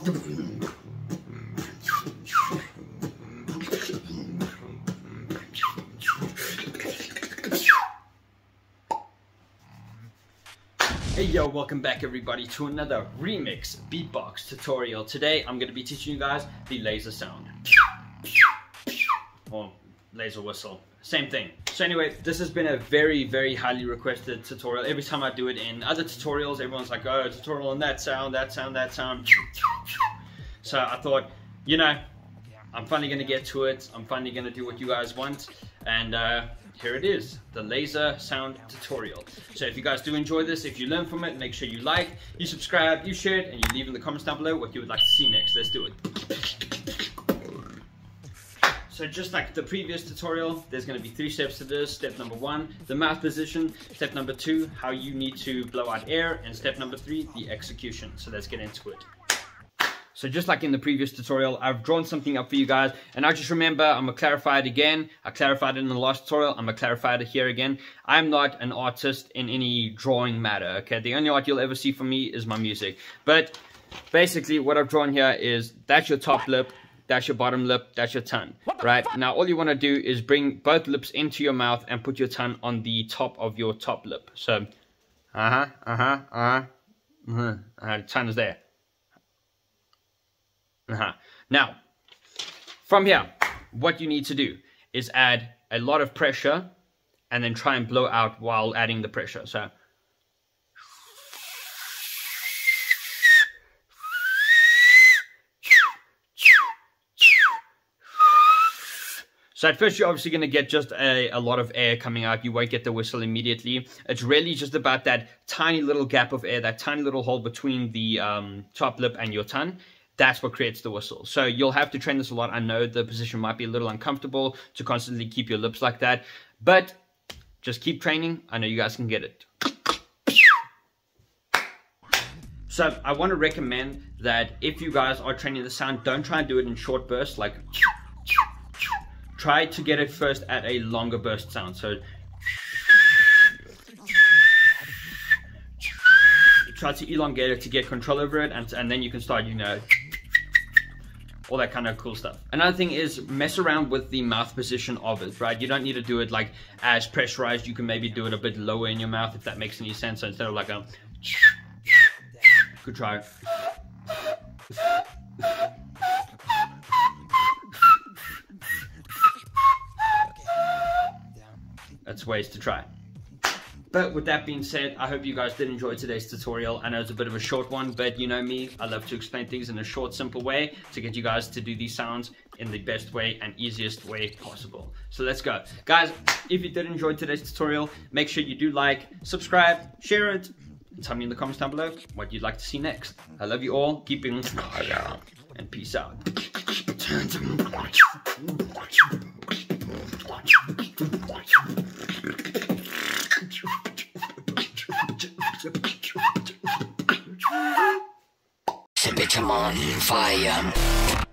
Hey yo, welcome back everybody to another remix beatbox tutorial. Today I'm going to be teaching you guys the laser sound. Laser whistle, same thing. So anyway, this has been a very, very highly requested tutorial. Every time I do it in other tutorials, everyone's like, oh, tutorial on that sound, that sound, that sound. So I thought, you know, I'm finally going to get to it. I'm finally going to do what you guys want. And uh, here it is, the laser sound tutorial. So if you guys do enjoy this, if you learn from it, make sure you like, you subscribe, you share it, and you leave in the comments down below what you would like to see next. Let's do it. So just like the previous tutorial, there's going to be three steps to this. Step number one, the mouth position. Step number two, how you need to blow out air. And step number three, the execution. So let's get into it. So just like in the previous tutorial, I've drawn something up for you guys. And I just remember, I'm going to clarify it again. I clarified it in the last tutorial. I'm going to clarify it here again. I'm not an artist in any drawing matter, okay? The only art you'll ever see from me is my music. But basically, what I've drawn here is that's your top lip, that's your bottom lip, that's your tongue, right? Now, all you want to do is bring both lips into your mouth and put your tongue on the top of your top lip. So, uh-huh, uh-huh, uh-huh, uh-huh, uh-huh. tongue is there. Uh -huh. Now, from here, what you need to do is add a lot of pressure and then try and blow out while adding the pressure. So, So at first you're obviously going to get just a, a, lot of air coming out. You won't get the whistle immediately. It's really just about that tiny little gap of air, that tiny little hole between the um, top lip and your tongue that's what creates the whistle. So you'll have to train this a lot. I know the position might be a little uncomfortable to constantly keep your lips like that, but just keep training. I know you guys can get it. So I want to recommend that if you guys are training the sound, don't try and do it in short bursts like try to get it first at a longer burst sound. So try to elongate it to get control over it and, and then you can start, you know, all that kind of cool stuff. Another thing is mess around with the mouth position of it, right? You don't need to do it like as pressurized. You can maybe do it a bit lower in your mouth if that makes any sense. So instead of like a, good try. Ways to try. But with that being said, I hope you guys did enjoy today's tutorial. I know it's a bit of a short one, but you know me, I love to explain things in a short, simple way to get you guys to do these sounds in the best way and easiest way possible. So let's go. Guys, if you did enjoy today's tutorial, make sure you do like, subscribe, share it, and tell me in the comments down below what you'd like to see next. I love you all, keep it and peace out. On fire.